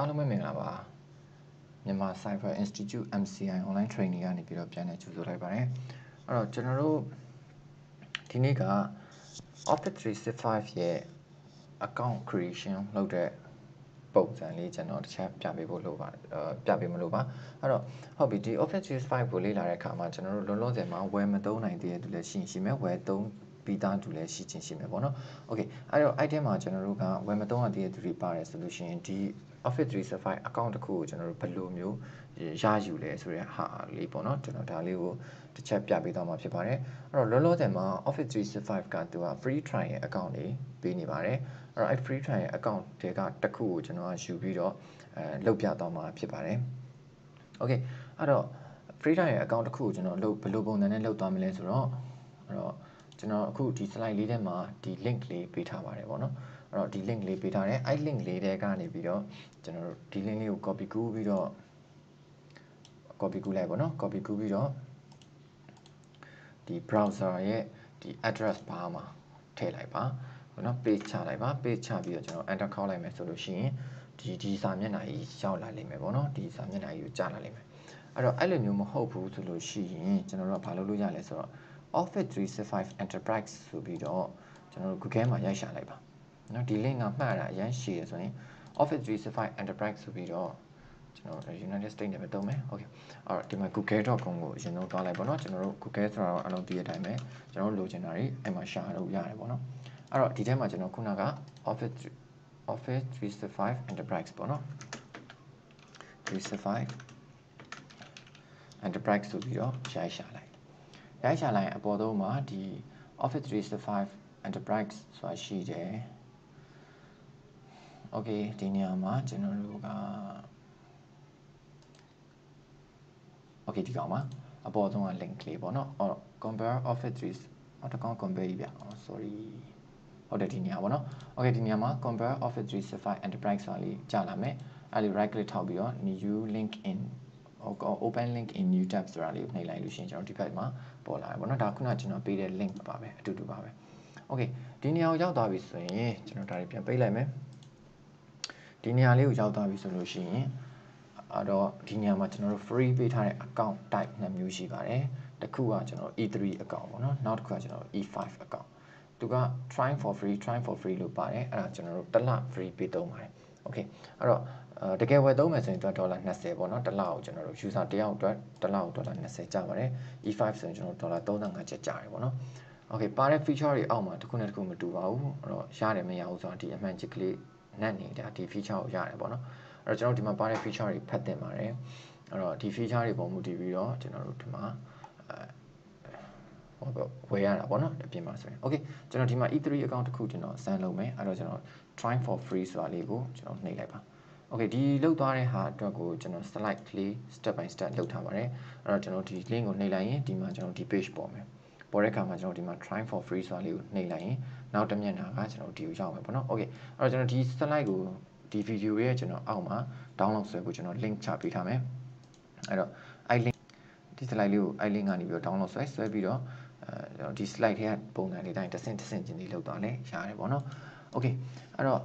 အားလုံးပဲမင်္ဂလာပါမြန်မာ Cyber Institute MCI online training ကနေပြီးတော့ပြန်လည်ကြိုဆိုလိုက်ပါတယ်အဲ့တော့ကျွန်တော်တို့ဒီနေ့က Office 365ရဲ့ account creation လုပ်တဲ့ပုံစံလေးကျွန်တော်တစ်ချက်ပြပေးဖို့လိုပါပြပေးမလို့ပါအဲ့တော့ဟုတ်ပြီဒီ Office 365ကိုလေ့လာတဲ့အခါမှာကျွန်တော်တို့လုံးလုံးစင်မှာဝယ်မသုံးနိုင်သေးတဲ့သူလည်းရှိရှိမယ်ဝယ်သုံးပြီးသားသူလည်းရှိချင်းရှိမယ်ပေါ့နော်။ Okay အဲ့တော့ item မှာကျွန်တော်တို့ကဝယ်မသုံးရသေးတဲ့သူတွေပါတယ်ဆိုလို့ရှိရင်ဒီ Office 365 account တစ်ခုကိုကျွန်တော်တို့ဘယ်လိုမျိုးရယူလဲဆိုတဲ့ဟာလေးပေါ့နော်ကျွန်တော်ဒါလေးကိုတစ်ချက်ပြပေးသွားမှာဖြစ်ပါတယ်အဲ့တော့လောလောဆယ်မှာ Office 365ကသူက free trial ရဲ့ account တွေပေးနေပါတယ်အဲ့တော့အဲ့ free trial ရဲ့ account တွေကတစ်ခုကိုကျွန်တော်ကယူပြီးတော့အဲလုပ်ပြသွားမှာဖြစ်ပါတယ် Okay အဲ့တော့ free trial ရဲ့ account တစ်ခုကိုကျွန်တော်လုပ်ဘယ်လိုပုံစံနဲ့လုပ်သွားမလဲဆိုတော့အဲ့တော့ကျွန်တော်အခုဒီ slide လေးထဲမှာဒီ link လေးပေးထားပါတယ်ပေါ့နော် အဲ့တော့ဒီ link လေးပေးထားတယ်အဲ့ link လေးထဲကနေပြီးတော့ကျွန်တော်တို့ဒီ link လေးကို copy ကူးပြီးတော့ copy ကူးလိုက်ပေါ့နော် copy ကူးပြီးတော့ဒီ browser ရဲ့ဒီ address bar မှာထည့်လိုက်ပါပေါ့နော် page ချလိုက်ပါ page ချပြီးတော့ကျွန်တော် enter ခေါက်လိုက်မယ်ဆိုလို့ရှိရင်ဒီဒီစာမျက်နှာကြီးရောက်လာလိမ့်မယ်ပေါ့နော်ဒီစာမျက်နှာကြီးကိုကြာလာလိမ့်မယ်အဲ့တော့အဲ့လိုမျိုးမဟုတ်ဘူးဆိုလို့ရှိရင်ကျွန်တော်တို့ကဘာလုပ်လို့ရလဲဆိုတော့ Office 365 Enterprise ဆိုပြီးတော့ကျွန်တော်တို့ Google မှာရိုက်ရှာလိုက်ပါ နော်ဒီ link ကမှတ်ရတာအရင်ရှိရဆိုရင် Office 365 Enterprise ဆိုပြီးတော့ကျွန်တော် United States နဲ့ပဲသုံးမယ်။ Okay ။အဲ့တော့ဒီမှာ google.com ကိုအရင်ဆုံးတွားလိုက်ပေါ့နော်။ကျွန်တော်တို့ Google ဆိုတာတော့အလုံးသိတဲ့အတိုင်းပဲကျွန်တော်တို့လိုချင်တာတွေအဲ့မှာရှာလို့ရတယ်ပေါ့နော်။အဲ့တော့ဒီထဲမှာကျွန်တော်ခုနက Office Office 365 Enterprise ပေါ့နော်။365 Enterprise ဆိုပြီးတော့ရိုက်ရှာလိုက်။ရိုက်ရှာလိုက်အပေါ်တော့မှာဒီ Office 365 Enterprise ဆိုတာရှိတယ်။ Okay ဒီနေရာမှာကျွန်တော်တို့က Okay ဒီကောင်ပါအပေါ်ဆုံးက link လေးပေါ့နော်အော် compare Office 3အော်တကောင် compare ကြီးဗျအော် sorry ဟုတ်တယ်ဒီနေရာပေါ့နော် Okay ဒီနေရာမှာ compare Office 365 Enterprise ဆိုတာလေးကြာလာမယ်အဲ့ဒီ right click ထောက်ပြီးတော့ new link in open link in new tab ဆိုတာလေးကိုနှိပ်လိုက်လို့ရှိရင်ကျွန်တော်ဒီဘက်မှာပေါ်လာတယ်ပေါ့နော်ဒါခုနကျွန်တော်ပေးတဲ့ link ပါပဲအတူတူပါပဲ okay ဒီနေရာကိုရောက်သွားပြီဆိုရင်ကျွန်တော်ဒါတွေပြန်ပိတ်လိုက်မယ် ဒီနေရာလေးကိုရောက်သွားပြီဆိုလို့ရှိရင်အဲ့တော့ဒီနေရာမှာကျွန်တော်တို့ free ပေးထားတဲ့ account type နှစ်မျိုးရှိပါတယ်တစ်ခုကကျွန်တော် E3 account ပေါ့နော်နောက်တစ်ခုကကျွန်တော် E5 account သူက try for free try for free လို့ပါတယ်အဲ့ဒါကျွန်တော်တို့တစ်လ free ပေးသုံးပါတယ် okay အဲ့တော့တကယ်ဝယ်သုံးမယ်ဆိုရင်ဒေါ်လာ20ပေါ့နော်တစ်လကိုကျွန်တော်တို့ user တယောက်အတွက်တစ်လကိုဒေါ်လာ20ကျပါတယ် E5 ဆိုရင်ကျွန်တော်ဒေါ်လာ35ကျပ်ကျတယ်ပေါ့နော် okay ပါတဲ့ feature တွေအောက်မှာတစ်ခုနဲ့တစ်ခုမတူပါဘူးအဲ့တော့ရတယ်မရဘူးဆိုတာဒီအမှန်ချစ်ကလေး နဲ့နေတာဒီ feature ကိုရတယ်ပေါ့နော်အဲ့တော့ကျွန်တော်ဒီမှာပါတဲ့ feature တွေဖတ်တင်ပါတယ်အဲ့တော့ဒီ feature တွေပုံမူတည်ပြီးတော့ကျွန်တော်တို့ဒီမှာဟောပေါ့ဝယ်ရတာပေါ့နော်အပြင်မှာဆိုရင် okay ကျွန်တော်ဒီမှာ E3 account တစ်ခုကျွန်တော်စမ်းလုပ်မယ်အဲ့တော့ကျွန်တော် try for free ဆိုတာလေးကိုကျွန်တော်နှိပ်လိုက်ပါ okay ဒီလောက်သွားတဲ့ဟာအတွက်ကိုကျွန်တော် slide ကလေး step by step လုပ်ထားပါတယ်အဲ့တော့ကျွန်တော်ဒီ link ကိုနှိပ်လိုက်ရင်ဒီမှာကျွန်တော်ဒီ page ပေါ်မယ်ပေါ်တဲ့အခါမှာကျွန်တော်ဒီမှာ try for free ဆိုတာလေးကိုနှိပ်လိုက်ရင် နောက်တစ်မျက်နှာကကျွန်တော်ဒီကိုရောက်မယ်ပေါ့နော် okay အဲ့တော့ကျွန်တော်ဒီ slide ကိုဒီ video ရဲ့ကျွန်တော်အောက်မှာ download ဆွဲဖို့ကျွန်တော် link ချပေးထားမယ်အဲ့တော့အဲ့ link ဒီ slide လေးကိုအဲ့ link ကနေပြီးတော့ download ဆွဲဆွဲပြီးတော့အဲကျွန်တော်ဒီ slide ထဲကပုံစံလေးတိုင်းတစ်ဆင့်တစ်ဆင့်ချင်းလေးလောက်သွားလဲရတယ်ပေါ့နော် okay အဲ့တော့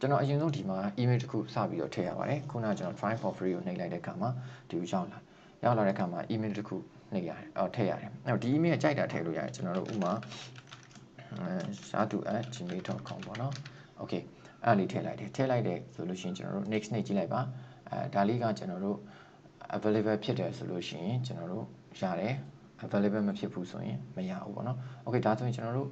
ကျွန်တော်အရင်ဆုံးဒီမှာ email တစ်ခုစပြီးတော့ထည့်ရပါတယ်ခုနကကျွန်တော် try for free ကိုနှိပ်လိုက်တဲ့အခါမှာဒီကိုရောက်လာရောက်လာတဲ့အခါမှာ email တစ်ခုနှိပ်ရတယ်အော်ထည့်ရတယ်အဲ့တော့ဒီ email ကြိုက်တာထည့်လို့ရတယ်ကျွန်တော်တို့ဥမာ ရှားသူ @gmail.com ပေါ့နော် okay အဲ့လေးထည့်လိုက်တယ်ထည့်လိုက်တယ်ဆိုလို့ရှိရင်ကျွန်တော်တို့ next နှိပ်ကြည့်လိုက်ပါအဲဒါလေးကကျွန်တော်တို့ available ဖြစ်တယ်ဆိုလို့ရှိရင်ကျွန်တော်တို့ရတယ် available မဖြစ်ဘူးဆိုရင်မရဘူးပေါ့နော် okay ဒါဆိုရင်ကျွန်တော်တို့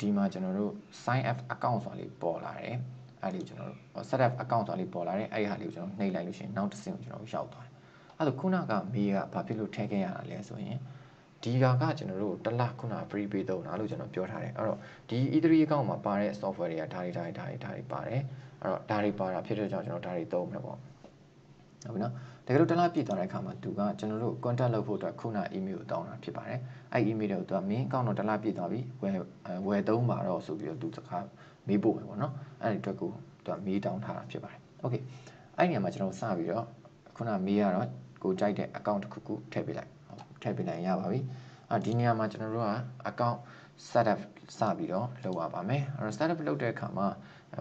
ဒီမှာကျွန်တော်တို့ sign up account ဆိုတာလေးပေါ်လာတယ်အဲ့ဒီကျွန်တော်တို့ set up account ဆိုတာလေးပေါ်လာတယ်အဲ့ဒီဟာလေးကိုကျွန်တော်နှိပ်လိုက်လို့ရှိရင်နောက်တစ်ဆင့်ကိုကျွန်တော်ရောက်သွားတယ်အဲ့ဒါခုနကမေးကဘာဖြစ်လို့ထည့်ခဲ့ရတာလဲဆိုရင် ဒီဟာကကျွန်တော်တို့တစ်လခုန free pay သုံးတာလို့ကျွန်တော်ပြောထားတယ်အဲ့တော့ဒီ E3 account မှာပါတဲ့ software တွေကဒါတွေဒါတွေဒါတွေဒါတွေပါတယ်အဲ့တော့ဒါတွေပါတာဖြစ်တဲ့ကြောင့်ကျွန်တော်ဒါတွေသုံးမယ်ပေါ့ဟုတ်ပြီနော်တကယ်လို့တစ်လပြည့်သွားတဲ့အခါမှာသူကကျွန်တော်တို့ contact လုပ်ဖို့အတွက်ခုန email ကိုတောင်းတာဖြစ်ပါတယ်အဲ့ email ကိုသူက main account တော့တစ်လပြည့်သွားပြီဝယ်ဝယ်သုံးပါတော့ဆိုပြီးတော့သူစကားမေးပို့မယ်ပေါ့နော်အဲ့ဒီအတွက်ကိုသူကမေးတောင်းထားတာဖြစ်ပါတယ် okay အဲ့ဒီနေရာမှာကျွန်တော်စပြီးတော့ခုနမေးရတော့ကိုကြိုက်တဲ့ account တစ်ခုခုထည့်ပေးလိုက် ထည့်ပေးလိုက်ရပါပြီအာဒီနေရာမှာကျွန်တော်တို့က account setup စပြီးတော့လုပ်ရပါမယ်အဲ့တော့ setup လုပ်တဲ့အခါမှာ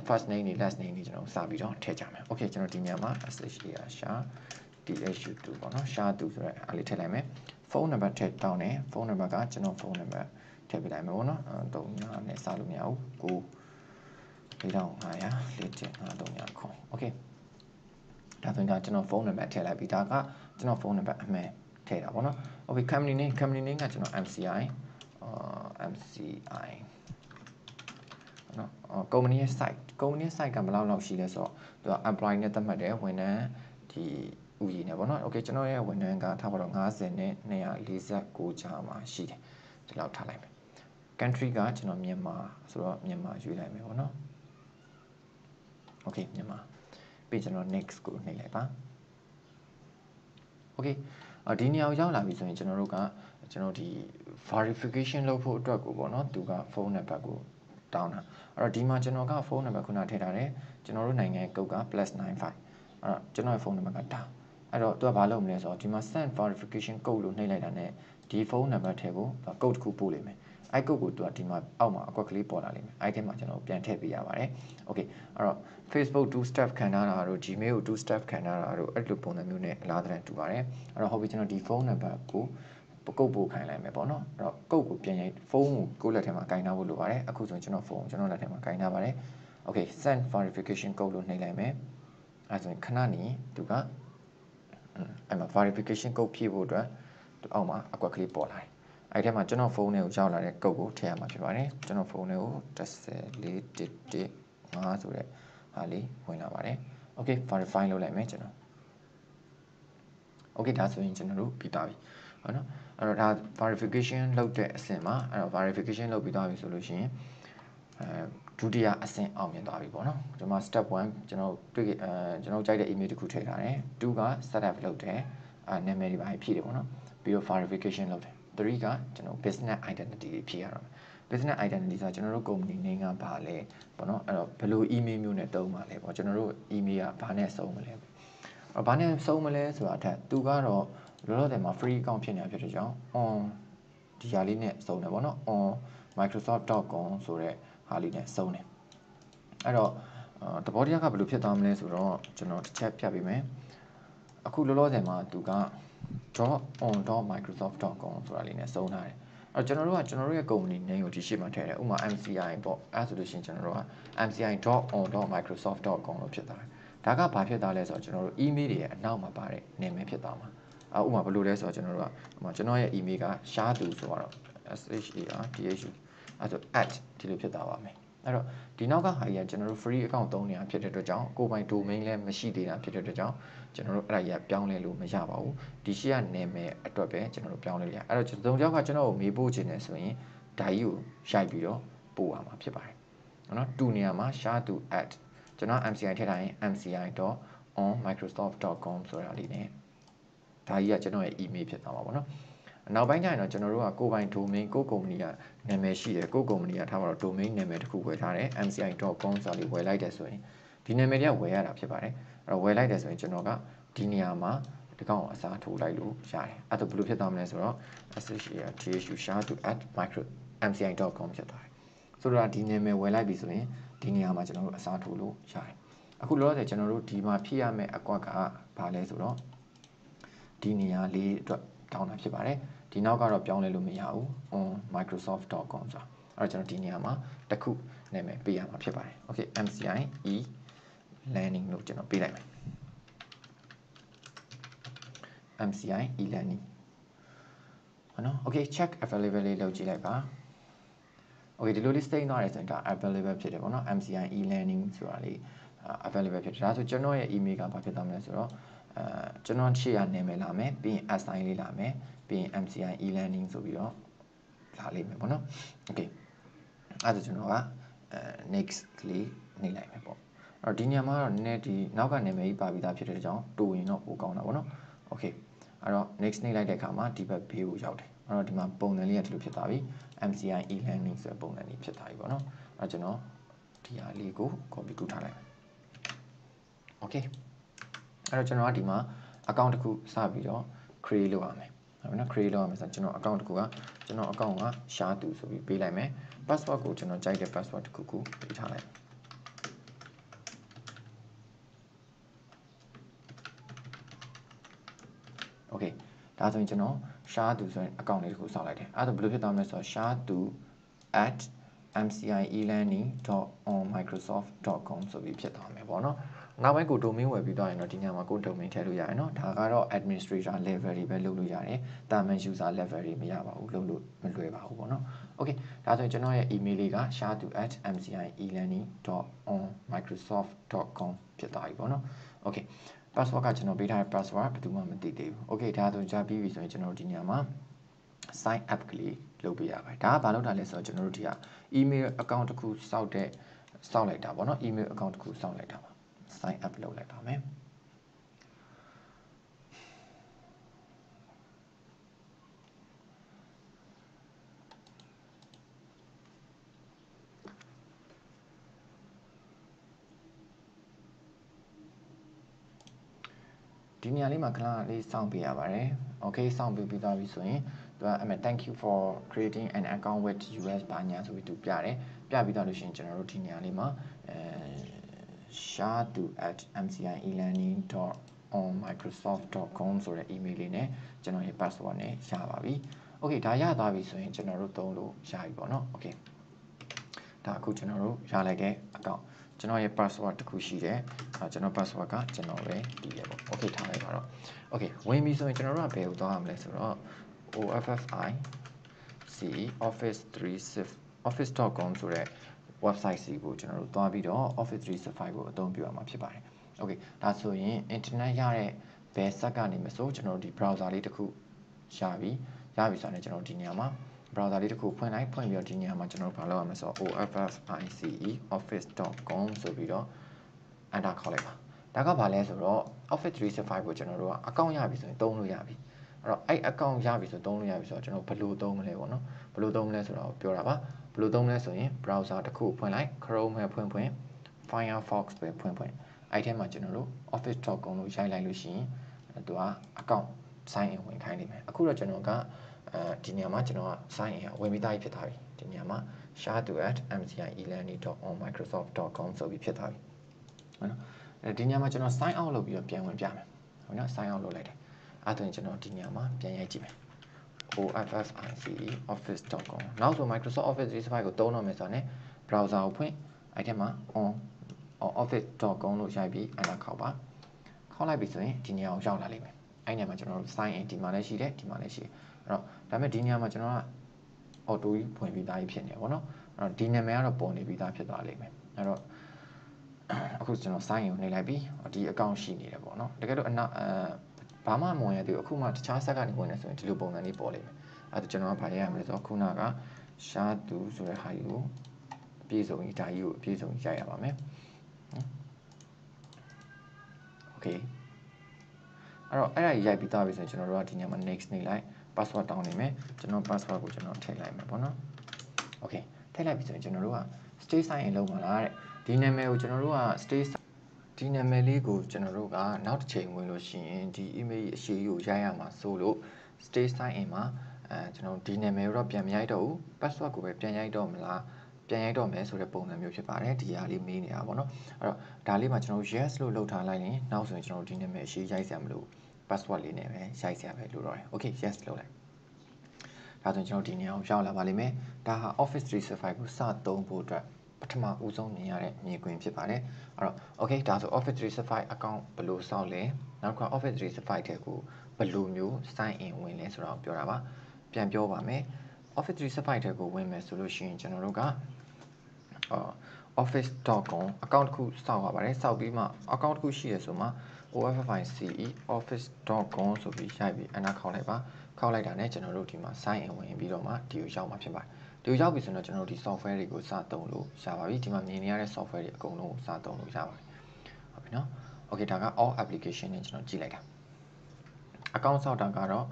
first name တွေ last name တွေကျွန်တော်စပြီးတော့ထည့်ကြမယ် okay ကျွန်တော်ဒီနေရာမှာ SHA ရှာ THU2 ပေါ့နော်ရှာ2ဆိုတဲ့အားလေးထည့်လိုက်မယ်ဖုန်းနံပါတ်ထည့်တောင်းတယ်ဖုန်းနံပါတ်ကကျွန်တော်ဖုန်းနံပါတ်ထည့်ပေးလိုက်မယ်ပေါ့နော်39နဲ့စလို့မရဘူး9 4500 4500ခွန် okay ဒါဆိုရင်ဒါကျွန်တော်ဖုန်းနံပါတ်ထည့်လိုက်ပြီးဒါကကျွန်တော်ဖုန်းနံပါတ်အမှန်ထည့်တာပေါ့နော် okay company name company name ကကျွန်တော် MCI အာ MCI နော်ကုမ္ပဏီရဲ့ site ကုမ္ပဏီရဲ့ site ကဘယ်လောက်လောက်ရှိလဲဆိုတော့သူက employee နဲ့သတ်မှတ်တယ်ဝန်ထမ်းဒီဥယျာဉ်နဲ့ပေါ့နော် okay ကျွန်တော်ရဲ့ဝန်ထမ်းကထားပါတော့90နဲ့246ကြားမှာရှိတယ်ဒီလောက်ထားလိုက်မယ် country ကကျွန်တော်မြန်မာဆိုတော့မြန်မာရွေးလိုက်မယ်ပေါ့နော် okay မြန်မာပြီးကျွန်တော် next ကိုနှိပ်လိုက်ပါ okay ဒီနေရာကိုရောက်လာပြီဆိုရင်ကျွန်တော်တို့ကကျွန်တော်ဒီ verification လုပ်ဖို့အတွက်ကိုပေါ့နော်သူကဖုန်းနံပါတ်ကိုတောင်းတာအဲ့တော့ဒီမှာကျွန်တော်ကဖုန်းနံပါတ်ခုနထည့်ထားတယ်ကျွန်တော်တို့နိုင်ငံကုတ်က +95 အဲ့တော့ကျွန်တော်ရဲ့ဖုန်းနံပါတ်ကတာအဲ့တော့သူကဘာလုပ်မလဲဆိုတော့ဒီမှာ send verification code လို့နှိပ်လိုက်တာ ਨੇ ဒီဖုန်းနံပါတ်ထဲကို code တစ်ခုပို့လိမ့်မယ် အဲ့ code ကိုသူကဒီမှာအောက်မှာအကွက်ကလေးပေါ်လာလိမ့်မယ်အဲ့ထဲမှာကျွန်တော်ပြန်ထည့်ပေးရပါတယ် okay အဲ့တော့ Facebook 2 step ခံထားတာတို့ Gmail ကို2 step ခံထားတာတို့အဲ့လိုပုံစံမျိုးနဲ့အလားတန်းတူပါတယ်အဲ့တော့ဟုတ်ပြီကျွန်တော်ဒီဖုန်းနံပါတ်ကိုကုတ်ပို့ခိုင်းလိုက်မယ်ပေါ့နော်အဲ့တော့ကုတ်ကိုပြန်ရိုက်ဖုန်းကိုကိုယ့်လက်ထဲမှာကင်ထားဖို့လိုပါတယ်အခုဆိုရင်ကျွန်တော်ဖုန်းကျွန်တော်လက်ထဲမှာကင်ထားပါတယ် okay send verification code လို့နှိပ်လိုက်မယ်အဲဆိုရင်ခဏနေသူကအဲ့မှာ verification code ဖြည့်ဖို့အတွက်သူအောက်မှာအကွက်ကလေးပေါ်လာတယ် အဲ့ထဲမှာကျွန်တော်ဖုန်းထဲကိုရောက်လာတဲ့ကုတ်ကိုထည့်ရမှာဖြစ်ပါတယ်ကျွန်တော်ဖုန်းထဲကို10415ဆိုတဲ့ဟာလေးဝင်လာပါတယ် okay verify လုပ်လိုက်မယ်ကျွန်တော် okay ဒါဆိုရင်ကျွန်တော်တို့ပြီးသွားပြီဟုတ်နော်အဲ့တော့ဒါ verification လုပ်တဲ့အဆင့်မှာအဲ့တော့ verification လုပ်ပြီးသွားပြီဆိုလို့ရှိရင်အဲဒုတိယအဆင့်အောင်မြင်သွားပြီပေါ့နော်ဒီမှာ step 1ကျွန်တော်တွေ့အဲကျွန်တော်ကြိုက်တဲ့ email တစ်ခုထည့်ထားတယ်2က setup လုပ်တယ်အဲနာမည်တွေပါဖြည့်တယ်ပေါ့နော်ပြီးတော့ verification လုပ်တယ် 3ကကျွန်တော် business identity တွေဖြည့်ရတော့ business identity ဆိုကျွန်တော်တို့ company name ကဘာလဲပေါ့နော်အဲ့တော့ဘယ်လို email မျိုးနဲ့တုံးပါလဲပေါ့ကျွန်တော်တို့ email ကဘာနဲ့စုံမလဲအဲ့ဘာနဲ့စုံမလဲဆိုတာအထက်သူကတော့လောလောဆယ်မှာ free account ဖြစ်နေတာဖြစ်တဲ့ကြောင့် on ဒီဟာလေးနဲ့စုံတယ်ပေါ့နော် on microsoft.com ဆိုတဲ့ဟာလေးနဲ့စုံတယ်အဲ့တော့တဘောတရားကဘယ်လိုဖြစ်သွားမလဲဆိုတော့ကျွန်တော်တစ်ချက်ပြပေးမယ်အခုလောလောဆယ်မှာသူက .on.microsoft.com ဆိုတာလေးနဲ့စုံထားတယ်အဲ့ကျွန်တော်တို့ကကျွန်တော်တို့ရဲ့ company name ကိုဒီရှေ့မှာထည့်တယ်ဥပမာ MCI ပေါ့အဲ့ဆိုလို့ရှိရင်ကျွန်တော်တို့က mci.on.microsoft.com လို့ဖြစ်သွားတယ်ဒါကဘာဖြစ်သွားလဲဆိုတော့ကျွန်တော်တို့ email တွေရဲ့အနောက်မှာပါတဲ့နာမည်ဖြစ်သွားမှာအဥပမာဘယ်လိုလဲဆိုတော့ကျွန်တော်တို့ကဥပမာကျွန်တော်ရဲ့ email ကရှားသူဆိုတော့ sharthu အဲ့ဆို@ဒီလိုဖြစ်သွားပါမယ် အဲ့တော့ဒီနောက်ကဟာကြီးကကျွန်တော်တို့ free account သုံးနေတာဖြစ်တဲ့အတွက်ကြောင့်ကိုယ်ပိုင် domain လည်းမရှိသေးတာဖြစ်တဲ့အတွက်ကြောင့်ကျွန်တော်တို့အဲ့ဒါကြီးကပြောင်းလဲလို့မရပါဘူးဒီရှိရနာမည်အတွက်ပဲကျွန်တော်တို့ပြောင်းလဲရအဲ့တော့သုံးကြောက်ကကျွန်တော်ကိုမေးပို့ခြင်းနဲ့ဆိုရင်ဒါကြီးကိုရိုက်ပြီးတော့ပို့ရမှာဖြစ်ပါတယ်နော်တူနေရာမှာ share to add ကျွန်တော် MCI ထည့်ထားရင် mci.onmicrosoft.com ဆိုတာလေးနဲ့ဒါကြီးကကျွန်တော်ရဲ့ email ဖြစ်သွားမှာပေါ့နော် နောက်ပိုင်းကျရင်တော့ကျွန်တော်တို့ကကိုယ်ပိုင် domain ကိုယ်ကုမ္ပဏီကနာမည်ရှိတယ်ကိုယ်ကုမ္ပဏီကထားပါတော့ domain နာမည်တစ်ခုဝယ်ထားတယ် mci.com ဆိုတာလေးဝယ်လိုက်တယ်ဆိုရင်ဒီနာမည်တွေကဝယ်ရတာဖြစ်ပါတယ်အဲ့တော့ဝယ်လိုက်တယ်ဆိုရင်ကျွန်တော်ကဒီနေရာမှာဒီကောင်အစားထိုးလိုက်လို့ရတယ်အဲ့တော့ဘယ်လိုဖြစ်သွားမလဲဆိုတော့ associate share to @micro mci.com ဖြစ်သွားတယ်ဆိုတော့ဒီနာမည်ဝယ်လိုက်ပြီဆိုရင်ဒီနေရာမှာကျွန်တော်တို့အစားထိုးလို့ရတယ်အခုလောလောဆယ်ကျွန်တော်တို့ဒီမှာဖြည့်ရမယ့်အကွက်ကဘာလဲဆိုတော့ဒီနေရာလေးအတွက် တောင်းတာဖြစ်ပါတယ်ဒီနောက်ကတော့ပြောင်းလဲလို့မရဘူး on microsoft.com ဆိုတာအဲ့တော့ကျွန်တော်ဒီနေရာမှာတစ်ခုနာမည်ပေးရမှာဖြစ်ပါတယ် okay mci e learning လို့ကျွန်တော်ပေးလိုက်မယ် mci e learning ဟုတ်နော် okay check available လေးလုပ်ကြည့်လိုက်ပါ okay ဒီလိုလေး state သွားတယ်ဆိုရင်ဒါ available ဖြစ်တယ်ပေါ့နော် mci e learning ဆိုတာလေး available ဖြစ်တယ်ဒါဆိုကျွန်တော်ရဲ့ email ကဘာဖြစ်သွားမလဲဆိုတော့ အဲကျွန်တော်ရှေ့ရနာမည်လာမယ်ပြီးရင် assign လေးလာမယ်ပြီးရင် MCI e-learning ဆိုပြီးတော့လာလိမ့်မယ်ပေါ့နော် okay အဲ့ဒါကျွန်တော်ကအဲ next ကလေးနှိပ်လိုက်မယ်ပေါ့အဲ့တော့ဒီညမှာတော့နည်းနည်းဒီနောက်ကနာမည်ကြီးပါပြီးသားဖြစ်တဲ့အကြောင်းတူရင်တော့ပိုကောင်းတာပေါ့နော် okay အဲ့တော့ next နှိပ်လိုက်တဲ့အခါမှာဒီဘက်ဘေးကိုရောက်တယ်အဲ့တော့ဒီမှာပုံစံလေးကဒီလိုဖြစ်သွားပြီ MCI e-learning ဆိုတဲ့ပုံစံလေးဖြစ်သွားပြီပေါ့နော်အဲ့ကျွန်တော်ဒီဟာလေးကို copy ကူးထားလိုက်မယ် okay အဲ့တော့ကျွန်တော်ကဒီမှာ account တစ်ခုစပြီးတော့ create လုပ်ရမယ်ဟုတ်ပြီနော် create လုပ်ရမယ်ဆိုတော့ကျွန်တော် account တစ်ခုကကျွန်တော် account ကရှားသူဆိုပြီးပေးလိုက်မယ် password ကိုကျွန်တော်ကြိုက်တဲ့ password တစ်ခုကိုပေးထားလိုက်โอเคဒါဆိုရင်ကျွန်တော်ရှားသူဆိုရင် account လေးတစ်ခုစောက်လိုက်တယ်အဲ့ဒါဘယ်လိုဖြစ်သွားမလဲဆိုတော့ရှားသူ @mcielearning.onmicrosoft.com ဆိုပြီးဖြစ်သွားမယ်ပေါ့နော် နောက်ပိုင်းကို domain ဝယ်ပြီးတော့ရင်တော့ဒီညမှာကို domain ထည့်လို့ရတယ်เนาะဒါကတော့ administrator level တွေပဲလုပ်လို့ရတယ်တာမန် user level တွေမရပါဘူးလုပ်လို့မလွယ်ပါဘူးပေါ့နော် okay ဒါဆိုရင်ကျွန်တော်ရဲ့ email လေးက shatu@mcielearning.onmicrosoft.com ဖြစ်သွားပြီပေါ့နော် okay password ကကျွန်တော်ပေးထားတဲ့ password ဘယ်သူမှမသိသေးဘူး okay ဒါဆိုကြာပြီးပြီဆိုရင်ကျွန်တော်ဒီညမှာ sign up ကလေးလုပ်ပေးရပါတယ်ဒါကဘာလို့တာလဲဆိုတော့ကျွန်တော်တို့ဒီက email account တစ်ခုစောက်တဲ့စောက်လိုက်တာပေါ့နော် email account တစ်ခုစောက်လိုက်တာပါ sign up လုပ်လိုက်ပါမယ်ဒီနေရာလေးမှာခဏလေးစောင့်ပေးရပါတယ်။ Okay စောင့်ပေးပြီးသွားပြီဆိုရင်သူကအမေ thank you for creating an account with US ဘာညာဆိုပြီးသူပြတယ်။ပြပြီးသွားလို့ရှိရင်ကျွန်တော်တို့ဒီနေရာလေးမှာအဲ share to @mcielearning.onmicrosoft.com ဆိုတဲ့ email လေးနဲ့ကျွန်တော်ရဲ့ password နဲ့ရပါပြီ။ Okay ဒါရသွားပြီဆိုရင်ကျွန်တော်တို့သုံးလို့ရပြီပေါ့နော်။ Okay ဒါအခုကျွန်တော်တို့ရလိုက်တဲ့ account ကျွန်တော်ရဲ့ password တစ်ခုရှိတယ်အဲကျွန်တော် password ကကျွန်တော်ပဲတည်ရပေါ့ okay ထားလိုက်ပါတော့ okay ဝင်ပြီဆိုရင်ကျွန်တော်တို့ကဘယ်ကိုသွားရမလဲဆိုတော့ OFFI C Office 3 office.com ဆိုတဲ့ website စီကိုကျွန်တော်တို့သွားပြီးတော့ Office 365ကိုအသုံးပြုရမှာဖြစ်ပါတယ် okay ဒါဆိုရင် internet ရတဲ့ဘယ် set ကနေမဆိုကျွန်တော်တို့ဒီ browser လေးတစ်ခုရပြီရပြီဆိုတော့ကျွန်တော်ဒီနေရာမှာ browser လေးတစ်ခုဖွင့်လိုက်ဖွင့်ပြီးတော့ဒီနေရာမှာကျွန်တော်တို့ဘာလုပ်ရမလဲဆိုတော့ office office.com ဆိုပြီးတော့ enter ခေါက်လိုက်ပါဒါကဘာလဲဆိုတော့ office 365ကိုကျွန်တော်တို့က account ရပြီဆိုရင်သုံးလို့ရပြီအဲ့တော့အဲ့ account ရပြီဆိုသုံးလို့ရပြီဆိုတော့ကျွန်တော်ဘယ်လိုသုံးမလဲပေါ့နော်ဘယ်လိုသုံးမလဲဆိုတော့ပြောတာပါ ဘယ်လိုသုံးမလဲဆိုရင် browser တစ်ခုဖွင့်လိုက် Chrome ပဲဖွင့်ဖွင့် Firefox ပဲဖွင့်ဖွင့်အဲ့ထဲမှာကျွန်တော်တို့ office.com လို့ရိုက်လိုက်လို့ရှိရင်သူက account sign in ဝင်ခိုင်းနေမယ်အခုတော့ကျွန်တော်ကအဲဒီနေရာမှာကျွန်တော်က sign in ဝင်ပြီးသားဖြစ်သွားပြီဒီနေရာမှာ share@mcielearning.onmicrosoft.com ဆိုပြီးဖြစ်သွားပြီဟုတ်နော်အဲဒီနေရာမှာကျွန်တော် sign out လုပ်ပြီးတော့ပြန်ဝင်ပြမယ်ဟုတ်နော် sign out လုပ်လိုက်တယ်အဲ့ဒါကျွန်တော်ဒီနေရာမှာပြန်ရိုက်ကြည့်မယ် office office.com နောက်ဆို Microsoft Office 365ကိုသုံးတော့မယ်ဆိုတော့ ਨੇ browser ကိုဖွင့်အဲ့ထဲမှာ on office.com လို့ရိုက်ပြီးအဲ့ဒါခေါက်ပါခေါက်လိုက်ပြီဆိုရင်ဒီနေရာကိုရောက်လာလိမ့်မယ်အဲ့နေရာမှာကျွန်တော်တို့ sign in ဒီမှာလည်းရှိတယ်ဒီမှာလည်းရှိတယ်အဲ့တော့ဒါပေမဲ့ဒီနေရာမှာကျွန်တော်က auto ကြီးဖွင့်ပြီးသားကြီးဖြစ်နေပါတော့အဲ့တော့ဒီနာမည်ကတော့ပေါ်နေပြီးသားဖြစ်သွားလိမ့်မယ်အဲ့တော့အခုကျွန်တော် sign in ကိုနှိပ်လိုက်ပြီဒီ account ရှိနေတယ်ပေါ့နော်တကယ်လို့အနောက်အဲ ဘာမှမဝင်ရသေးဘူးအခုမှတခြားဆက်ကနေဝင်နေဆိုရင်ဒီလိုပုံစံလေးပေါ်လိမ့်မယ်အဲ့ဒါကျွန်တော်ကဘာရရမလဲဆိုတော့ခုနကရှားသူဆိုတဲ့ဟာကြီးကိုအပြည့်စုံကြီးဒါကြီးကိုအပြည့်စုံကြီးရိုက်ရပါမယ်โอเคအဲ့တော့အဲ့ဒါကြီးရိုက်ပြီးသားပြီဆိုရင်ကျွန်တော်တို့ကဒီညမှာ next နေလိုက် password တောင်းနေမယ်ကျွန်တော် password ကိုကျွန်တော်ထည့်လိုက်မယ်ပေါ့နော် okay ထည့်လိုက်ပြီဆိုရင်ကျွန်တော်တို့က state sign in လုပ်မှာလားတဲ့ဒီနာမည်ကိုကျွန်တော်တို့က state ဒီနာမည်လေးကိုကျွန်တော်တို့ကနောက်တစ်ချိန်ဝင်လို့ရှိရင်ဒီ email အရှိကိုရိုက်ရမှာဆိုလို့ state sign in မှာအဲကျွန်တော်ဒီနာမည်ကိုတော့ပြန်မရိုက်တော့ဘူး password ကိုပဲပြန်ရိုက်တော့မလားပြန်ရိုက်တော့မယ်ဆိုတဲ့ပုံစံမျိုးဖြစ်ပါတယ်ဒီဟာလေးမေးနေတာပေါ့နော်အဲ့တော့ဒါလေးမှာကျွန်တော် yes လို့လုပ်ထားလိုက်ရင်နောက်ဆိုရင်ကျွန်တော်ဒီနာမည်အရှိရိုက်စရာမလို password လေးနဲ့ပဲရိုက်စရာပဲလို့တော့တယ် okay yes လုပ်လိုက်ဒါဆိုရင်ကျွန်တော်ဒီနေရာကိုရောက်လာပါလိမ့်မယ်ဒါဟာ Office 365ကိုစသုံးဖို့အတွက် ပထမဦးဆုံးမြင်ရတဲ့မြင်ကွင်းဖြစ်ပါတယ်အဲ့တော့ okay ဒါဆို Office 365 account ဘယ်လိုစောင့်လဲနောက်က Office 365ထဲကိုဘယ်လိုမျိုး sign in ဝင်လဲဆိုတာကိုပြောတာပါပြန်ပြောပါမယ် Office 365ထဲကိုဝင်မယ်ဆိုလို့ရှိရင်ကျွန်တော်တို့က office.com account တစ်ခုစောင့်ရပါတယ်စောင့်ပြီးမှ account တစ်ခုရှိရဆိုမှ office office.com ဆိုပြီးရိုက်ပြီးအနာခေါက်လိုက်ပါခေါက်လိုက်တာနဲ့ကျွန်တော်တို့ဒီမှာ sign in ဝင်ပြီးတော့မှဒီကိုရောက်မှာဖြစ်ပါတယ် ဒီကိုရောက်ပြီဆိုတော့ကျွန်တော်တို့ဒီ software တွေကိုစသုံးလို့ရပါပြီဒီမှာမြင်နေရတဲ့ software တွေအကုန်လုံးကိုစသုံးလို့ရပါတယ်ဟုတ်ပြီနော် okay ဒါက all application နဲ့ကျွန်တော်ကြည့်လိုက်တာ account ဆောက်တာကတော့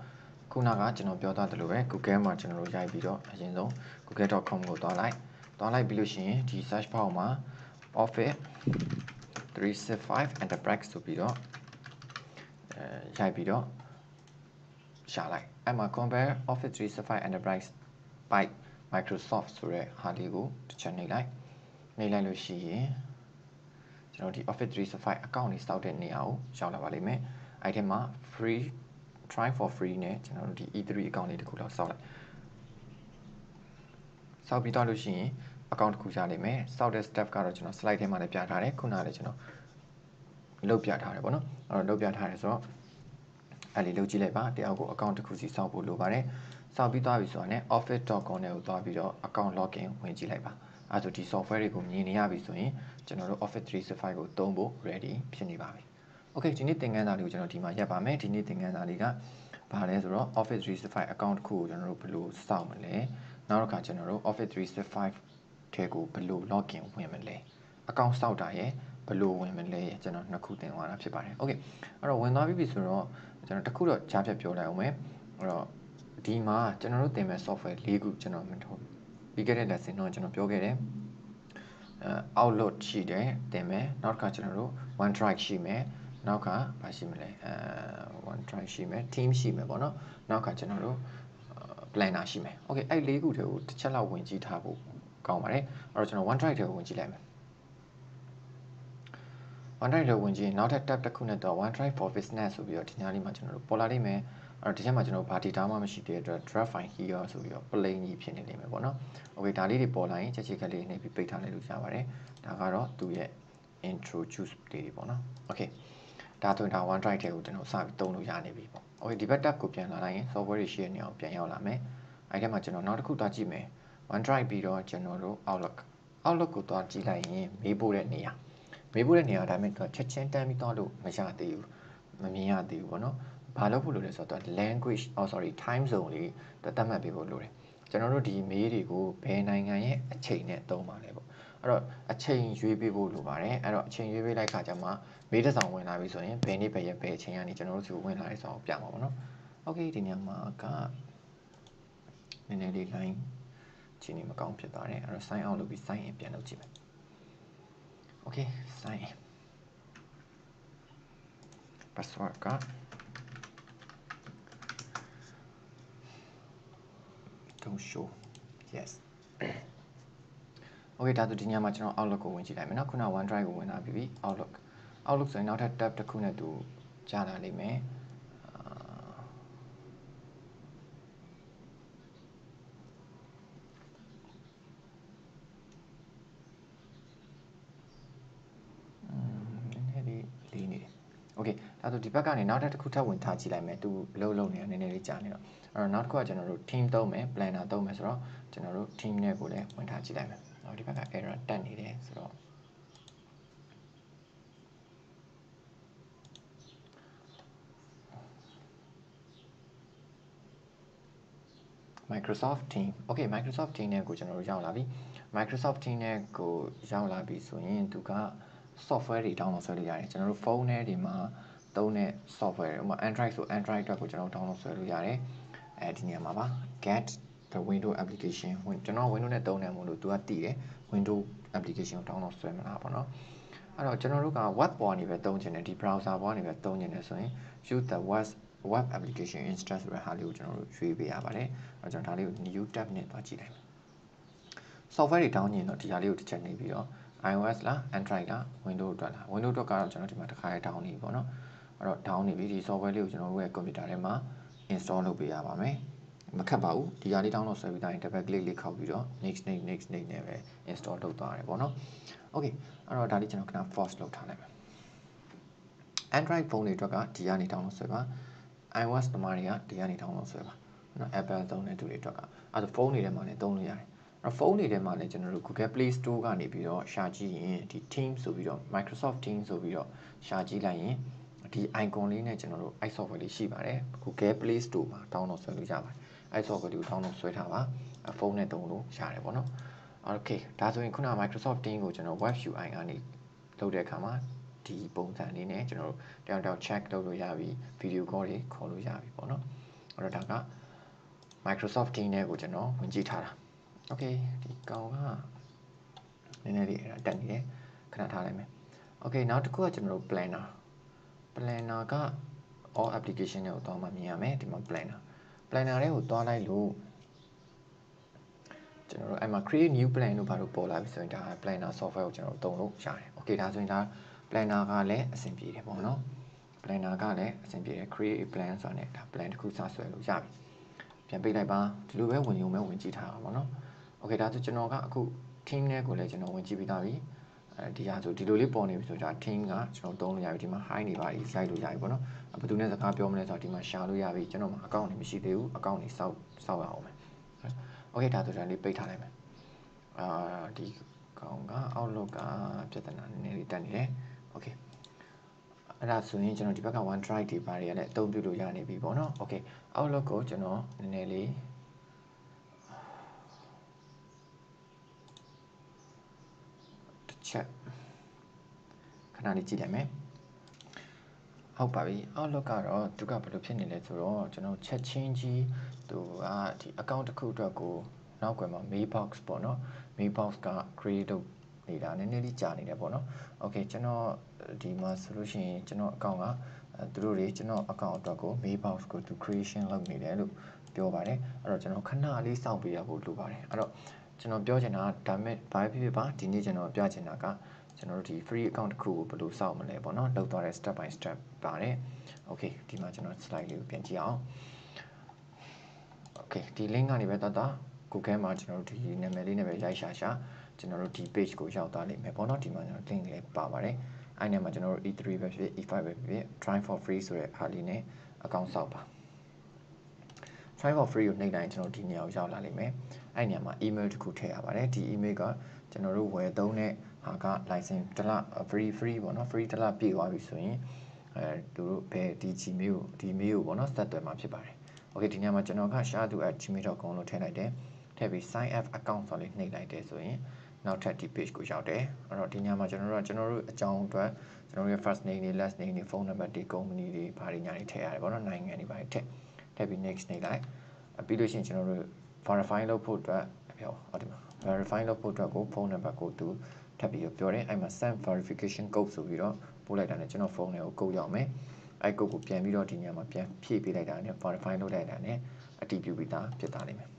ခုနကကျွန်တော်ပြောသားသလိုပဲ Google မှာကျွန်တော်တို့ရိုက်ပြီးတော့အရင်ဆုံး google.com ကိုသွားလိုက်သွားလိုက်ပြီးလို့ရှိရင်ဒီ search bar မှာ office 365 enterprise ဆိုပြီးတော့အဲရိုက်ပြီးတော့ရှာလိုက်အဲ့မှာ compare office 365 enterprise by microsoft ဆိုတဲ့ဟာလေးကိုတစ်ချက်နှိပ်လိုက်နှိပ်လိုက်လို့ရှိရင်ကျွန်တော်ဒီ office 365 account လေးစောက်တဲ့နေရာကိုရောက်လာပါလိမ့်မယ်အဲ့ဒီမှာ free try for free နဲ့ကျွန်တော်တို့ဒီ E3 account လေးတစ်ခုလောက်စောက်လိုက်စောက်ပြီးတော့လို့ရှိရင် account တစ်ခုရလိမ့်မယ်စောက်တဲ့ step ကတော့ကျွန်တော် slide ထဲမှာလည်းပြထားတယ်ခုနကလည်းကျွန်တော်လုတ်ပြထားတယ်ပေါ့နော်အဲ့တော့လုတ်ပြထားတယ်ဆိုတော့အဲ့ဒီလုတ်ကြည့်လိုက်ပါတယောက်ကို account တစ်ခုစီစောက်ဖို့လိုပါတယ် စောက်ပြီးသွားပြီဆိုတော့ ਨੇ office.com နဲ့ကိုသွားပြီးတော့ account login ဝင်ကြည့်လိုက်ပါအဲဆိုဒီ software တွေကိုမြင်နေရပြီဆိုရင်ကျွန်တော်တို့ Office 365ကိုသုံးဖို့ ready ဖြစ်နေပါပြီ။ Okay ဒီနေ့သင်ခန်းစာလေးကိုကျွန်တော်ဒီမှာရပ်ပါမယ်။ဒီနေ့သင်ခန်းစာလေးကဘာလဲဆိုတော့ Office 365 account တစ်ခုကိုကျွန်တော်တို့ဘယ်လိုစောင့်မလဲ။နောက်တစ်ခါကျွန်တော်တို့ Office 365ထဲကိုဘယ်လို login ဝင်မလဲ။ account စောင့်တာရဲ့ဘယ်လိုဝင်မလဲကျွန်တော်နှစ်ခုသင်သွားတာဖြစ်ပါတယ်။ Okay အဲ့တော့ဝင်သွားပြီဆိုတော့ကျွန်တော်တစ်ခုတော့ကြားဖြတ်ပြောလိုက်အောင်မယ်။အဲ့တော့ ဒီမှာကျွန်တော်တို့သင်မဲ့ software ၄ခုကျွန်တော်မထုတ်ပြီးခဲ့တဲ့ lesson တော့ကျွန်တော်ပြောခဲ့တယ်အဲ outlook ရှိတယ်တင်မယ်နောက်တစ်ခါကျွန်တော်တို့ OneDrive ရှိမယ်နောက်ကဘာရှိမလဲအဲ OneDrive ရှိမယ် team ရှိမယ်ပေါ့နော်နောက်ကကျွန်တော်တို့ planner ရှိမယ် okay အဲ့လေးခုတည်းကိုတစ်ချက်လောက်ဝင်ကြည့်ထားဖို့ကောင်းပါတယ်အဲ့တော့ကျွန်တော် OneDrive ထဲကိုဝင်ကြည့်လိုက်မယ် OneDrive ထဲဝင်ကြည့်နောက်ထပ် tab တစ်ခုနဲ့တော့ OneDrive for Business ဆိုပြီးတော့ဒီညလေးမှာကျွန်တော်တို့ပေါ်လာလိမ့်မယ် အဲ့တော့ဒီချက်မှာကျွန်တော်ဘာ data မှမရှိသေးတဲ့အတွက် draft file here ဆိုပြီးတော့ plain ကြီးဖြစ်နေလိမ့်မယ်ပေါ့နော်။ Okay ဒါလေးတွေပေါ်လာရင်ချက်ချက်ကလေးနှိပ်ပြီးပိတ်ထားလိုက်လို့ရပါတယ်။ဒါကတော့သူ့ရဲ့ introduce လေးတွေပေါ့နော်။ Okay ဒါဆိုရင်ဒါ OneDrive ထဲကိုကျွန်တော်စပြီးသုံးလို့ရနေပြီပေါ့။ Okay ဒီဘက် tab ကိုပြန်လာလိုက်ရင် software တွေရှိတဲ့နေရာကိုပြန်ရောက်လာမယ်။အဲ့ဒီမှာကျွန်တော်နောက်တစ်ခုသွားကြည့်မယ်။ OneDrive ပြီးတော့ကျွန်တော်တို့ Outlook Outlook ကိုသွားကြည့်လိုက်ရင်မေးဖို့တဲ့နေရာမေးဖို့တဲ့နေရာဒါပေမဲ့ချက်ချင်းတန်းပြီးသွားလို့မရသေးဘူးမမြင်ရသေးဘူးပေါ့နော် ဘာလုပ်ဖို့လိုလဲဆိုတော့ language oh sorry time zone လေးသတ်မှတ်ပေးဖို့လိုတယ်ကျွန်တော်တို့ဒီမေးတွေကိုဘယ်နိုင်ငံရဲ့အချိန်နဲ့သုံးပါလဲပေါ့အဲ့တော့အချိန်ရွေးပေးဖို့လိုပါတယ်အဲ့တော့အချိန်ရွေးပေးလိုက်ခါကျမှမေးတစ်ဆောင်ဝင်လာပြီဆိုရင်ဘယ်နေ့ဘယ်ရက်ဘယ်အချိန်ကနေကျွန်တော်တို့စီဝင်လာတဲ့ဆောင်ကိုပြမှာပေါ့နော်โอเคဒီညမှာကနည်းနည်းလေး line ချင်းနေမကောင်းဖြစ်သွားတယ်အဲ့တော့ sign out လုပ်ပြီး sign in ပြန်လုပ်ကြည့်မယ် okay sign in password က don't show yes okay ဒါဆိုဒီညမှာကျွန်တော် outlook ကိုဝင်ကြည့်လိုက်မယ်เนาะခုန OneDrive ကိုဝင်လာပြီ outlook outlook ဆိုရင်နောက်ထပ် tab တစ်ခုနဲ့သူကြားလာလိမ့်မယ် ဒါဆိုဒီဘက်ကနေနောက်တစ်ခုထပ်ဝင်ထားကြည့်လိုက်မယ်သူလှုပ်လှုပ်နေတာနည်းနည်းလေးကြာနေတော့အဲ့တော့နောက်တစ်ခုကကျွန်တော်တို့ team သုံးမယ် planner သုံးမယ်ဆိုတော့ကျွန်တော်တို့ team နဲ့ကိုလည်းဝင်ထားကြည့်လိုက်မယ်။နောက်ဒီဘက်က error တက်နေတယ်ဆိုတော့ Microsoft Team Okay Microsoft Team နဲ့ကိုကျွန်တော်တို့ရောက်လာပြီ Microsoft Team နဲ့ကိုရောက်လာပြီဆိုရင်သူက software တွေ download ဆွဲလို့ရတယ်ကျွန်တော်တို့ဖုန်းထဲဒီမှာ သုံးတဲ့ software ဥပမာ Android ဆို Android အတွက်ကိုကျွန်တော် download ဆွဲလို့ရတယ်အဲဒီနေရာမှာပါ get the window application ကျွန်တော် window နဲ့သုံးတယ်မို့လို့သူကတည်တယ် window application ကို download ဆွဲမလားပေါ့နော်အဲ့တော့ကျွန်တော်တို့က web ပေါ်နေပဲသုံးချင်တယ်ဒီ browser ပေါ်နေပဲသုံးချင်တယ်ဆိုရင် use the web web application instance ဆိုတဲ့ဟာလေးကိုကျွန်တော်တို့ရွေးပေးရပါတယ်အဲ့တော့ကျွန်တော်ဒါလေးကို new tab နဲ့တွားကြည့်လိုက်မယ် software တွေ down ညင်တော့ဒီဟာလေးကိုတစ်ချက်နေပြီးတော့ iOS လား Android လား Windows အတွက်လား Windows အတွက်ကတော့ကျွန်တော်ဒီမှာတစ်ခါလေး down နေပြီပေါ့နော် အဲ့တော့ down နေပြီဒီ software လေးကိုကျွန်တော်တို့ရဲ့ computer ထဲမှာ install လုပ်ပေးရပါမယ်မခက်ပါဘူးဒီဟာလေး download ဆွဲပြီးတိုင်း double click လေးခောက်ပြီးတော့ next next next next နဲ့ပဲ install လုပ်သွားတယ်ပေါ့နော် okay အဲ့တော့ဒါလေးကျွန်တော်ခဏ force လုပ်ထားလိုက်မယ် Android ဖုန်းတွေအတွက်ကဒီကနေ download ဆွဲပါ iOS သမားတွေကဒီကနေ download ဆွဲပါနော် Apple သုံးတဲ့သူတွေအတွက်ကအဲ့ဒါဖုန်းတွေထဲမှာလည်းသုံးလို့ရတယ်အဲ့ဖုန်းတွေထဲမှာလည်းကျွန်တော်တို့ Google Play Store ကနေပြီးတော့ရှာကြည့်ရင်ဒီ Teams ဆိုပြီးတော့ Microsoft Teams ဆိုပြီးတော့ရှာကြည့်လိုက်ရင် ဒီ icon လေးနဲ့ကျွန်တော်တို့ i software လေးရှိပါတယ် Google Play Store မှာ download ဆွဲလို့ရပါတယ်အဲ software လေးကို download ဆွဲထားပါဖုန်းနဲ့သုံးလို့ရတယ်ပေါ့နော် okay ဒါဆိုရင်ခုန Microsoft Teams ကိုကျွန်တော် web UI ကနေလုပ်တဲ့အခါမှာဒီပုံစံလေးနဲ့ကျွန်တော်တို့တယောက်တယောက် check လုပ်လို့ရပြီ video call တွေခေါ်လို့ရပြီပေါ့နော်အဲ့တော့ဒါက Microsoft Teams နဲ့ကိုကျွန်တော်ဝင်ကြည့်ထားတာ okay ဒီကောင်ကနည်းနည်းလေးအဲ့ဒါတက်နေတယ်ခဏထားလိုက်မယ် okay နောက်တစ်ခုကကျွန်တော်တို့ planner planner က all application တွေကိုသွားမှမြင်ရမယ်ဒီမှာ planner planner တွေကိုသွားလိုက်လို့ကျွန်တော်တို့အဲ့မှာ create new plan လို့ဘာလို့ပေါ်လာပြီဆိုရင်ဒါ planner software ကိုကျွန်တော်တို့သုံးလို့ရတယ်။ Okay ဒါဆိုရင်ဒါ planner ကလည်းအဆင်ပြေတယ်ပေါ့နော်။ planner ကလည်းအဆင်ပြေတယ် create a plan ဆိုတာနဲ့ဒါ plan တစ်ခုစဆွဲလို့ရပြီ။ပြန်ပေးလိုက်ပါဒီလိုပဲဝင်ရုံပဲဝင်ကြည့်ထားတာပေါ့နော်။ Okay ဒါဆိုကျွန်တော်ကအခု team နဲ့ကိုလည်းကျွန်တော်ဝင်ကြည့်ပြီးသားပြီ။ အဲဒီဟာဆိုဒီလိုလေးပေါ်နေပြီဆိုတော့ team ကကျွန်တော်သုံးလို့ရပြီဒီမှာ high နေပါပြီ slide လို့ရပြီပေါ့နော်ဘယ်သူနဲ့စကားပြောမလဲဆိုတော့ဒီမှာ share လို့ရပြီကျွန်တော်မှာ account နေမရှိသေးဘူး account နေစောက်စောက်ရအောင်မယ် okay ဒါဆိုဒါလေးပိတ်ထားလိုက်မယ်အာဒီကောင်က outlook ကပြဿနာနည်းနည်းလေးတက်နေတယ် okay အဲ့ဒါဆိုရင်ကျွန်တော်ဒီဘက်က OneDrive တွေပါတွေကလည်းအသုံးပြုလို့ရနေပြီပေါ့နော် okay outlook ကိုကျွန်တော်နည်းနည်းလေးတစ် ချက်ခဏလေးကြည့်လိုက်မယ်ဟုတ်ပါပြီ outlook ကတော့သူကဘယ်လိုဖြစ်နေလဲဆိုတော့ကျွန်တော်ချက်ချင်းကြီးသူကဒီ account တစ်ခုအတွက်ကိုနောက်ကွယ်မှာ mailbox ပေါ့နော် mailbox က create လုပ်နေတာနည်းနည်းလေးကြာနေတယ်ပေါ့နော်။ Okay ကျွန်တော်ဒီမှာဆိုလို့ရှိရင်ကျွန်တော် account ကသူတို့တွေကျွန်တော် account အတွက်ကို mailbox ကိုသူ creation လုပ်နေတယ်လို့ပြောပါတယ်။အဲ့တော့ကျွန်တော်ခဏလေးစောင့်ပေးရဖို့လိုပါတယ်။အဲ့တော့ ကျွန်တော်ပြောချင်တာဒါမဲ့ဘာဖြစ်ဖြစ်ပါဒီနေ့ကျွန်တော်ပြချင်တာကကျွန်တော်တို့ဒီ free account တစ်ခုကိုဘယ်လိုစောင့်မလဲပေါ့နော်။လောက်သွားတဲ့ step by step ပါတယ်။ Okay ဒီမှာကျွန်တော် slide လေးကိုပြန်ကြည့်အောင်။ Okay ဒီ link ကနေပဲတတ်တာ Google မှာကျွန်တော်တို့ဒီနာမည်လေးနဲ့ပဲရိုက်ရှာရှာကျွန်တော်တို့ဒီ page ကိုရောက်သွားလိမ့်မယ်ပေါ့နော်ဒီမှာကျွန်တော် link လေးပါပါတယ်အဲ့ဒီမှာကျွန်တော်တို့ E3 ပဲဖြစ် E5 ပဲဖြစ် try for free ဆိုတဲ့ဟာလေးနဲ့ account ဆောက်ပါ try for free ကိုနှိပ်လိုက်ရင်ကျွန်တော်ဒီနေရာကိုရောက်လာလိမ့်မယ် အဲ့ဒီနေရာမှာ email တစ်ခုထည့်ရပါတယ်ဒီ email ကကျွန်တော်တို့ဝယ်သုံးတဲ့ဟာက license တစ်လ free free ပေါ့နော် free တစ်လပြည့်သွားပြီဆိုရင်အဲသူတို့ဘယ်ဒီ Gmail ကိုဒီ mail ကိုပေါ့နော်ဆက်သွယ်မှာဖြစ်ပါတယ် okay ဒီနေရာမှာကျွန်တော်က shadu@gmail.com လို့ထည့်လိုက်တယ်ထည့်ပြီး sign up account ဆိုလေးနှိပ်လိုက်တယ်ဆိုရင်နောက်ထပ်ဒီ page ကိုရောက်တယ်အဲ့တော့ဒီညမှာကျွန်တော်တို့ကကျွန်တော်တို့အကြောင်းအတွက်ကျွန်တော်တို့ရဲ့ first name တွေ last name တွေ phone number တွေ company တွေဘာတွေညာတွေထည့်ရတယ်ပေါ့နော်နိုင်ငံတွေဘာတွေထည့်ထည့်ပြီး next နေလိုက်ပြီးလို့ရှိရင်ကျွန်တော်တို့ verify လုပ်ဖို့အတွက်ပြောဟုတ်တယ် verify လုပ်ဖို့အတွက်ကို phone number ကိုသူထပ်ပြီးပြောတယ်အဲ့မှာ send verification code ဆိုပြီးတော့ပို့လိုက်တာနဲ့ကျွန်တော်ဖုန်းထဲကို code ရောက်မယ်အဲ့ code ကိုပြန်ပြီးတော့ဒီညမှာပြန်ဖြည့်ပေးလိုက်တာနဲ့ verify လုပ်လိုက်တာနဲ့အတည်ပြုပြီးသားဖြစ်သွားလိမ့်မယ်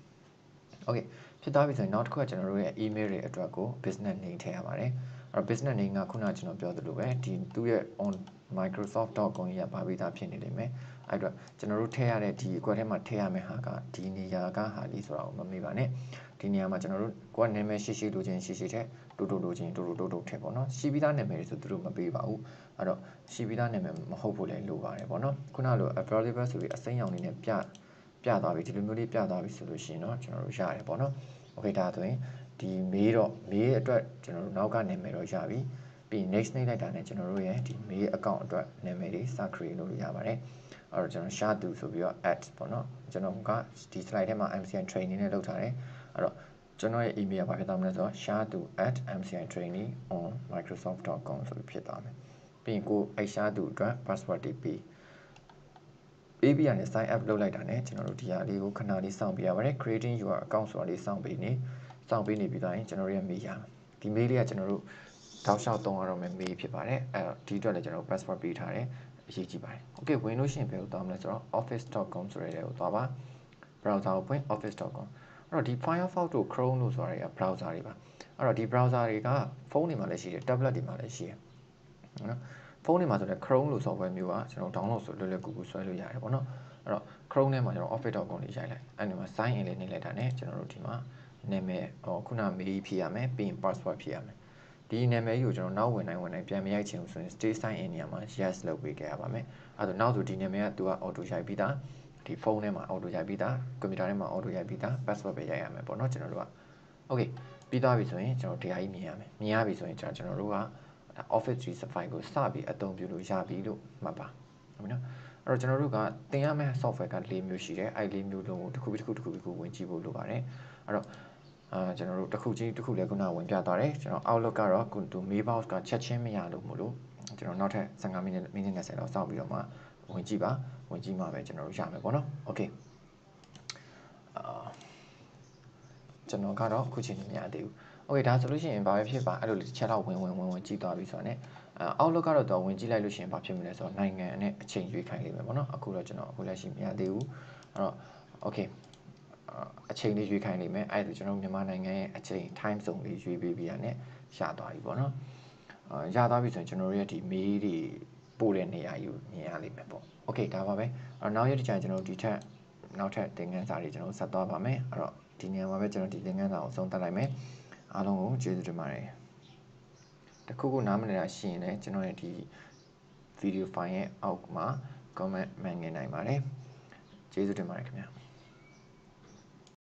okay ဖြစ်သွားပြီဆိုရင်နောက်တစ်ခုကကျွန်တော်တို့ရဲ့ email တွေအတွက်ကို business name ထည့်ရပါတယ်အဲ့တော့ business name ကခုနကကျွန်တော်ပြောသလိုပဲဒီသူ့ရဲ့ on microsoft.com ကြီးကပါပြီးသားဖြစ်နေလိမ့်မယ် အဲ့တော့ကျွန်တော်တို့ထည့်ရတဲ့ဒီအကွက်ထဲမှာထည့်ရမယ့်ဟာကဒီနေရာကဟာလေးဆိုတာကိုမမေ့ပါနဲ့ဒီနေရာမှာကျွန်တော်တို့ကိုယ်နာမည်ရှိရှိလိုချင်ရှိရှိထည့်တူတူလိုချင်တူတူတိုးတိုးထည့်ပေါ့နော်ရှိပြီးသားနာမည်တွေဆိုသူတို့မပေးပါဘူးအဲ့တော့ရှိပြီးသားနာမည်မဟုတ်ဖို့လည်းလိုပါတယ်ပေါ့နော်ခုနလို available ဆိုပြီးအစိမ်းရောင်လေးနဲ့ပြပြသွားပြီဒီလိုမျိုးလေးပြသွားပြီဆိုလို့ရှိရင်တော့ကျွန်တော်တို့ရတယ်ပေါ့နော်โอเคဒါဆိုရင်ဒီမေးတော့မေးအတွက်ကျွန်တော်တို့နောက်ကနာမည်တော့ရပြီ ပြီး next နှိပ်လိုက်တာနဲ့ကျွန်တော်တို့ရဲ့ဒီမေး account အတွက်နာမည်လေးစ create လုပ်လို့ရပါတယ်အဲ့တော့ကျွန်တော် share to ဆိုပြီးတော့ add ပေါ့နော်ကျွန်တော်ကဒီ slide ထဲမှာ MCN training နဲ့လုပ်ထားတယ်အဲ့တော့ကျွန်တော်ရဲ့ email ကဘာဖြစ်သွားမလဲဆိုတော့ share to @mcitraining on microsoft.com ဆိုပြီးဖြစ်သွားမယ်ပြီးရင်ကိုအဲ share to အတွက် password တွေပေးပေးပြီးရတယ် sign up လုပ်လိုက်တာ ਨੇ ကျွန်တော်တို့ဒီဟာလေးကိုခဏလေးစောင့်ပေးရပါတယ် creating your account ဆိုတာလေးစောင့်ပေးနေစောင့်ပေးနေပြီးသားရင်ကျွန်တော်တို့ရဲ့ mail ရဒီ mail လေးကကျွန်တော်တို့ တောက်လျှောက်သုံးရတော့မယ့် mail ဖြစ်ပါတယ်အဲဒီအတွက်လည်းကျွန်တော် password ပေးထားတယ်အရေးကြီးပါတယ် okay ဝင်လို့ရှိရင်ဘယ်လိုသွားမလဲဆိုတော့ office.com ဆိုတဲ့နေရာကိုသွားပါ browser ကိုဖွင့် office.com အဲ့တော့ဒီ Firefox တို့ Chrome တို့ဆိုတာတွေက browser တွေပါအဲ့တော့ဒီ browser တွေကဖုန်းတွေမှာလည်းရှိတယ် tablet တွေမှာလည်းရှိတယ်နော်ဖုန်းတွေမှာဆိုလည်း Chrome လို့ software မျိုးကကျွန်တော် download ဆိုလွယ်လွယ်ကူကူဆွဲလို့ရတယ်ပေါ့နော်အဲ့တော့ Chrome ထဲမှာကျွန်တော် office.com လေးရိုက်လိုက်အဲ့ဒီမှာ sign in လေးနှိပ်လိုက်တာ ਨੇ ကျွန်တော်တို့ဒီမှာနာမည်ဟောခုန mail ဖြည့်ရမယ်ပြီးရင် password ဖြည့်ရမယ် ဒီနာမည်ကြီးကိုကျွန်တော်နောက်ဝင်တိုင်းဝင်တိုင်းပြန်မရိုက်ချင်ဘူးဆိုရင် stay sign in နေရာမှာ yes လုပ်ပေးခဲ့ရပါမယ်အဲ့ဒါနောက်ဆိုဒီနာမည်ကသူက auto ရိုက်ပြီးသားဒီဖုန်းထဲမှာ auto ရိုက်ပြီးသားကွန်ပျူတာထဲမှာ auto ရိုက်ပြီးသား password ပဲရိုက်ရမယ်ပေါ့နော်ကျွန်တော်တို့က okay ပြီးသွားပြီဆိုရင်ကျွန်တော်တရားကြီးမြင်ရမယ်မြင်ရပြီဆိုရင်ကျွန်တော်တို့က Office 365ကိုစပြီးအသုံးပြုလို့ရပြီလို့မှတ်ပါဟုတ်ပြီနော်အဲ့တော့ကျွန်တော်တို့ကသင်ရမယ့် software က၄မျိုးရှိတယ်အဲ့၄မျိုးလုံးကိုတစ်ခုပြီးတစ်ခုတစ်ခုပြီးတစ်ခုဝင်ကြည့်ဖို့လိုပါတယ်အဲ့တော့ အာကျွန်တော်တို့တစ်ခုချင်းတစ်ခုလည်းခုနဝင်ပြသွားတယ်ကျွန်တော် Outlook ကတော့ခုတူ Mailbox ကချက်ချင်းမရလို့မို့လို့ကျွန်တော်နောက်ထပ်15မိနစ်မိနစ်20လောက်စောင့်ပြီးတော့မှဝင်ကြည့်ပါဝင်ကြည့်မှပဲကျွန်တော်တို့ရမယ်ပေါ့နော် Okay အာကျွန်တော်ကတော့အခုချိန်မရသေးဘူး။ Okay ဒါဆိုလို့ရှိရင်ဘာပဲဖြစ်ပါအဲ့လိုတစ်ချက်တော့ဝင်ဝင်ဝင်ဝင်ကြည့်သွားပြီဆိုတော့ ਨੇ အောက်လောကတော့တော့ဝင်ကြည့်လိုက်လို့ရှိရင်ဘာဖြစ်မလဲဆိုတော့နိုင်ငံနဲ့အချိန်ရွေးခိုင်းလိမ့်မယ်ပေါ့နော်အခုတော့ကျွန်တော်အခုလက်ရှိမရသေးဘူးအဲ့တော့ okay အချိန်လေးရွေးခိုင်းလိမ့်မယ်အဲ့ဒါကျွန်တော်မြန်မာနိုင်ငံရဲ့အချိန် time zone လေးရွေးပေးပြီးရတဲ့ရသွားပြီပေါ့နော်အာရသွားပြီဆိုရင်ကျွန်တော်ရဲ့ဒီ mail တွေဘ ပို့တဲ့နေရာယူမြင်ရလိမ့်မယ်ပေါ့โอเคဒါပါပဲအဲ့တော့နောက်ရက်တစ်ချိန်ကျွန်တော်ဒီထက်နောက်ထပ်သင်ခန်းစာတွေကျွန်တော်ဆက်သွားပါမယ်အဲ့တော့ဒီနေရာမှာပဲကျွန်တော်ဒီသင်ခန်းစာကိုအဆုံးသတ်လိုက်မယ်အားလုံးကိုကျေးဇူးတင်ပါတယ်တခုခုနားမလည်တာရှိရင်လည်းကျွန်တော်ရဲ့ဒီ video file ရဲ့အောက်မှာ comment မှန်ငင်နိုင်ပါတယ်ကျေးဇူးတင်ပါတယ်ခင်ဗျာ